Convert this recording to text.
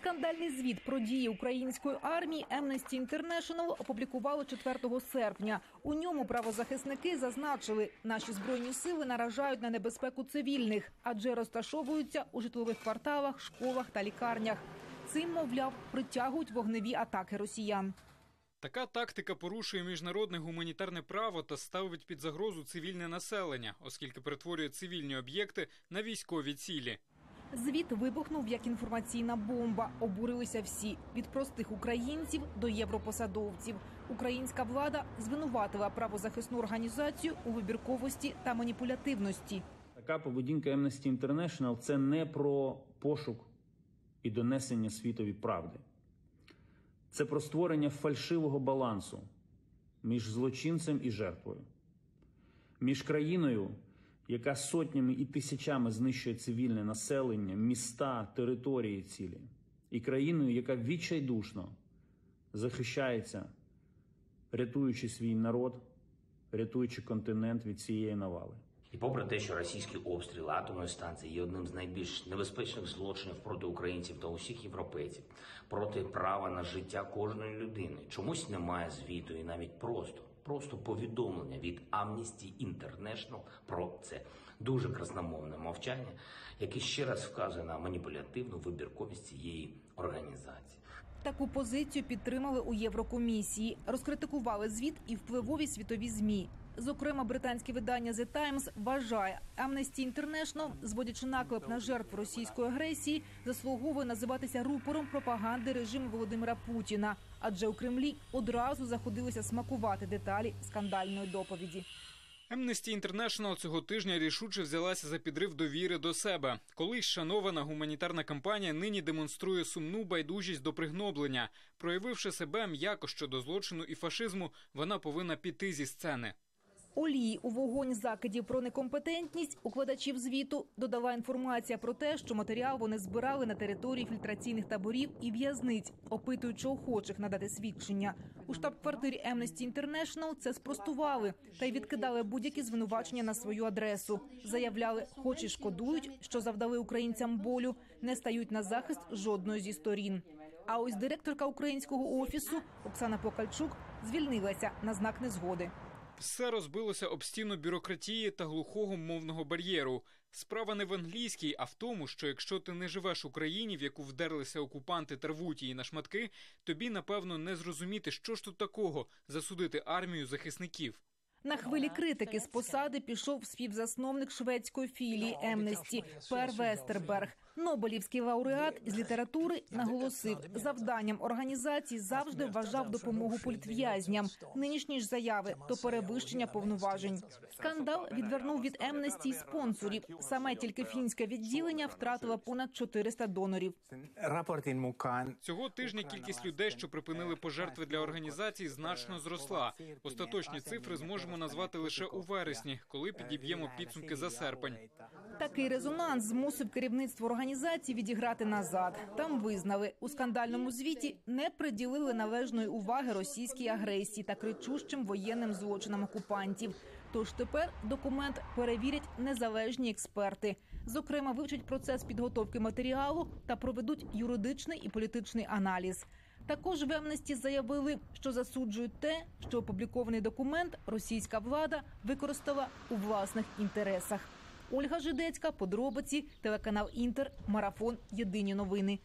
Скандальний звіт про дії української армії Amnesty International опублікувало 4 серпня. У ньому правозахисники зазначили, наші збройні сили наражають на небезпеку цивільних, адже розташовуються у житлових кварталах, школах та лікарнях. Цим, мовляв, притягують вогневі атаки росіян. Така тактика порушує міжнародне гуманітарне право та ставить під загрозу цивільне населення, оскільки перетворює цивільні об'єкти на військові цілі. Звіт вибухнув як інформаційна бомба. Обурилися всі від простих українців до європосадовців. Українська влада звинуватила правозахисну організацію у вибірковості та маніпулятивності. Така поведінка Amnesty International – це не про пошук і донесення світові правди. Це про створення фальшивого балансу між злочинцем і жертвою, між країною, яка сотнями і тисячами знищує цивільне населення, міста, території цілі, і країною, яка відчайдушно захищається, рятуючи свій народ, рятуючи континент від цієї навали. І попри те, що російські обстріли атомної станції є одним з найбільш небезпечних злочинів проти українців та усіх європейців, проти права на життя кожної людини, чомусь немає звіту і навіть просто. Просто повідомлення від Amnesty International про це дуже красномовне мовчання, яке ще раз вказує на маніпулятивну вибірковість цієї організації. Таку позицію підтримали у Єврокомісії, розкритикували звіт і впливові світові змі. Зокрема, британське видання The Times вважає, Amnesty International, зводячи наклеп на жертв російської агресії, заслуговує називатися рупором пропаганди режиму Володимира Путіна, адже у Кремлі одразу заходилися смакувати деталі скандальної доповіді. Amnesty International цього тижня рішуче взялася за підрив довіри до себе. Колись шанована гуманітарна кампанія нині демонструє сумну байдужість до пригноблення. Проявивши себе м'яко щодо злочину і фашизму, вона повинна піти зі сцени. Олії у вогонь закидів про некомпетентність укладачів звіту додала інформація про те, що матеріал вони збирали на території фільтраційних таборів і в'язниць, опитуючи охочих надати свідчення. У штаб-квартирі Amnesty International це спростували та й відкидали будь-які звинувачення на свою адресу. Заявляли, хоч і шкодують, що завдали українцям болю, не стають на захист жодної зі сторін. А ось директорка українського офісу Оксана Покальчук звільнилася на знак незгоди. Все розбилося об стіну бюрократії та глухого мовного бар'єру. Справа не в англійській, а в тому, що якщо ти не живеш у країні, в яку вдерлися окупанти та рвуть її на шматки, тобі напевно не зрозуміти, що ж тут такого засудити армію захисників. На хвилі критики з посади пішов співзасновник шведської філії Емнесті Пер Вестерберг. Нобелівський лауреат з літератури наголосив, завданням організації завжди вважав допомогу політв'язням. Нинішні ж заяви то перевищення повноважень. Скандал відвернув від Емнесті й спонсорів. Саме тільки фінське відділення втратило понад 400 донорів. Цього тижня кількість людей, що припинили пожертви для організації, значно зросла. Остаточні цифри зможемо назвати лише у вересні, коли підіб'ємо підсумки за серпень. Такий резонанс змусив керівництво організації відіграти назад. Там визнали у скандальному звіті не приділили належної уваги російській агресії та кричущим воєнним злочинам окупантів. Тож тепер документ перевірять незалежні експерти. Зокрема, вивчать процес підготовки матеріалу та проведуть юридичний і політичний аналіз. Також в Емнесті заявили, що засуджують те, що опублікований документ російська влада використала у власних інтересах. Ольга Жидецька, подробиці, телеканал Інтер, марафон. Єдині новини.